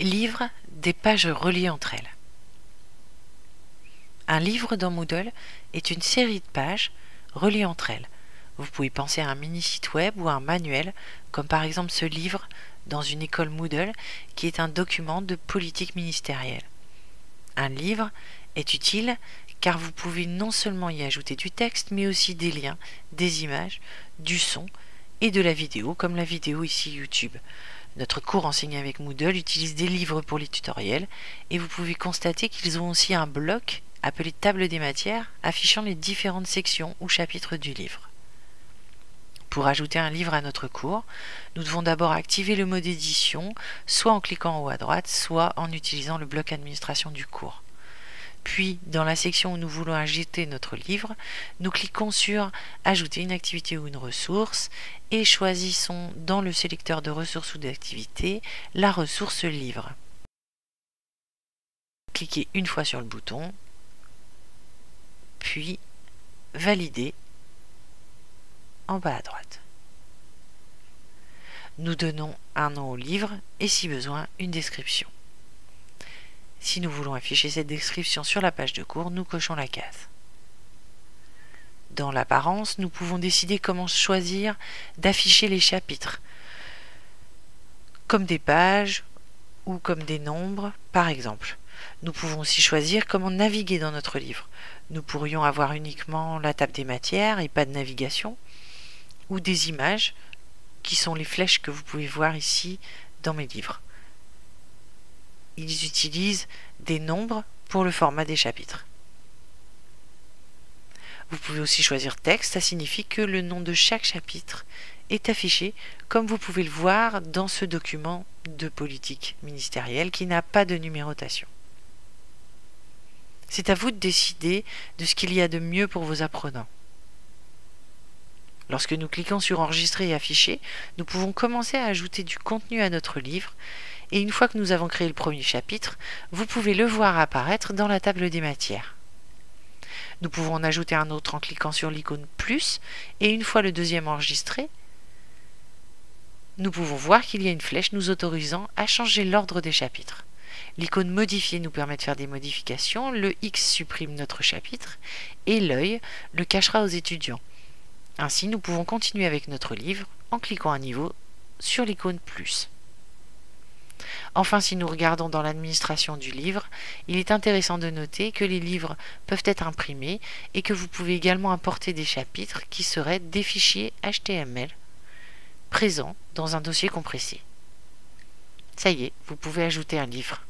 Livre des pages reliées entre elles. Un livre dans Moodle est une série de pages reliées entre elles. Vous pouvez penser à un mini site web ou à un manuel, comme par exemple ce livre dans une école Moodle qui est un document de politique ministérielle. Un livre est utile car vous pouvez non seulement y ajouter du texte, mais aussi des liens, des images, du son et de la vidéo, comme la vidéo ici YouTube. Notre cours enseigné avec Moodle utilise des livres pour les tutoriels et vous pouvez constater qu'ils ont aussi un bloc appelé table des matières affichant les différentes sections ou chapitres du livre. Pour ajouter un livre à notre cours, nous devons d'abord activer le mode édition, soit en cliquant en haut à droite, soit en utilisant le bloc administration du cours. Puis, dans la section où nous voulons ajouter notre livre, nous cliquons sur Ajouter une activité ou une ressource et choisissons dans le sélecteur de ressources ou d'activités la ressource livre. Cliquez une fois sur le bouton, puis Valider en bas à droite. Nous donnons un nom au livre et si besoin une description. Si nous voulons afficher cette description sur la page de cours, nous cochons la case. Dans l'apparence, nous pouvons décider comment choisir d'afficher les chapitres, comme des pages ou comme des nombres, par exemple. Nous pouvons aussi choisir comment naviguer dans notre livre. Nous pourrions avoir uniquement la table des matières et pas de navigation, ou des images, qui sont les flèches que vous pouvez voir ici dans mes livres ils utilisent des nombres pour le format des chapitres. Vous pouvez aussi choisir texte, ça signifie que le nom de chaque chapitre est affiché comme vous pouvez le voir dans ce document de politique ministérielle qui n'a pas de numérotation. C'est à vous de décider de ce qu'il y a de mieux pour vos apprenants. Lorsque nous cliquons sur Enregistrer et afficher, nous pouvons commencer à ajouter du contenu à notre livre et une fois que nous avons créé le premier chapitre, vous pouvez le voir apparaître dans la table des matières. Nous pouvons en ajouter un autre en cliquant sur l'icône plus, et une fois le deuxième enregistré, nous pouvons voir qu'il y a une flèche nous autorisant à changer l'ordre des chapitres. L'icône modifier nous permet de faire des modifications, le X supprime notre chapitre, et l'œil le cachera aux étudiants. Ainsi, nous pouvons continuer avec notre livre en cliquant à niveau sur l'icône plus. Enfin, si nous regardons dans l'administration du livre, il est intéressant de noter que les livres peuvent être imprimés et que vous pouvez également importer des chapitres qui seraient des fichiers HTML présents dans un dossier compressé. Ça y est, vous pouvez ajouter un livre.